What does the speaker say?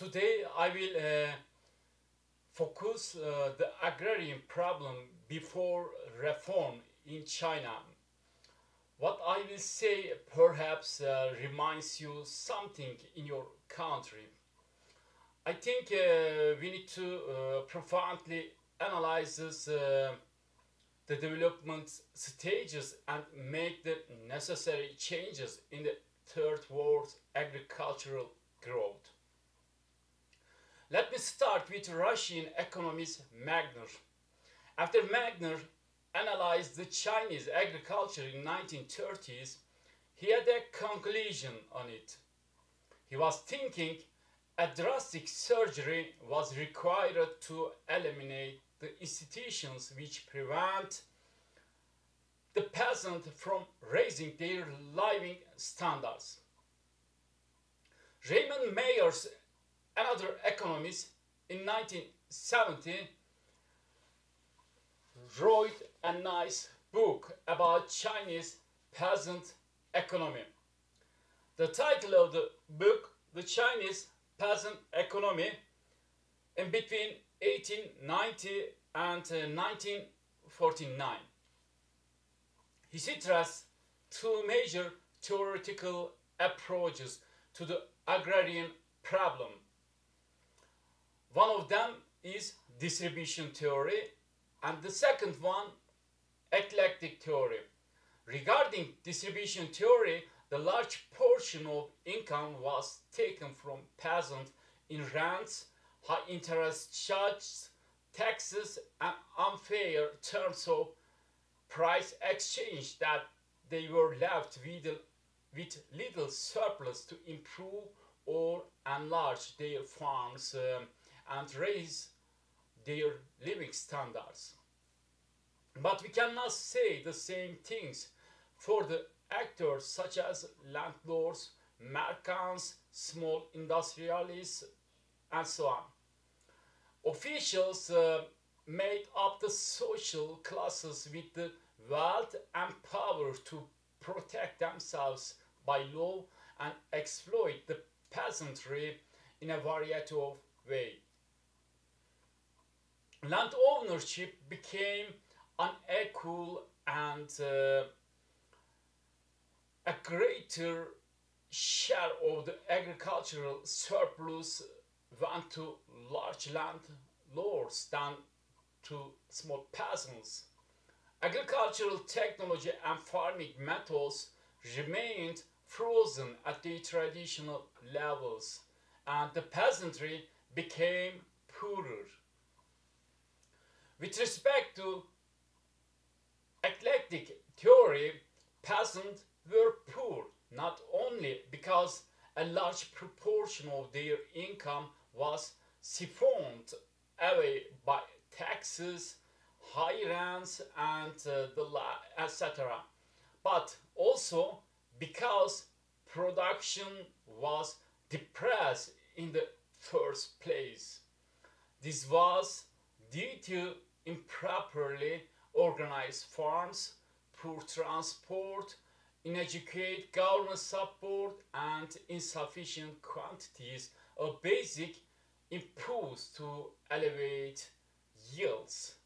today I will uh, focus uh, the agrarian problem before reform in China. What I will say perhaps uh, reminds you something in your country. I think uh, we need to uh, profoundly analyze this, uh, the development stages and make the necessary changes in the third world agricultural growth. Let me start with Russian economist Magner. After Magner analyzed the Chinese agriculture in 1930s, he had a conclusion on it. He was thinking a drastic surgery was required to eliminate the institutions which prevent the peasant from raising their living standards. Raymond Myers, another economist, in 1970 wrote a nice book about Chinese peasant economy. The title of the book, The Chinese Peasant Economy, in between 1890 and 1949. Uh, he stressed two major theoretical approaches to the agrarian problem. One of them is distribution theory and the second one eclectic theory. Regarding distribution theory, the large portion of income was taken from peasants in rents, high interest charges, taxes, and unfair terms of price exchange that they were left with, with little surplus to improve or enlarge their farms um, and raise their living standards. But we cannot say the same things for the actors such as landlords, merchants, small industrialists, and so on. Officials uh, made up the social classes with the wealth and power to protect themselves by law and exploit the peasantry in a variety of ways land ownership became unequal and uh, a greater share of the agricultural surplus went to large landlords than to small peasants. Agricultural technology and farming methods remained frozen at the traditional levels and the peasantry became poorer. With respect to eclectic theory, peasants were poor not only because a large proportion of their income was siphoned away by taxes, high rents, and uh, the etc., but also because production was depressed in the first place. This was due to improperly organized farms, poor transport, inadequate government support, and insufficient quantities of basic inputs to elevate yields.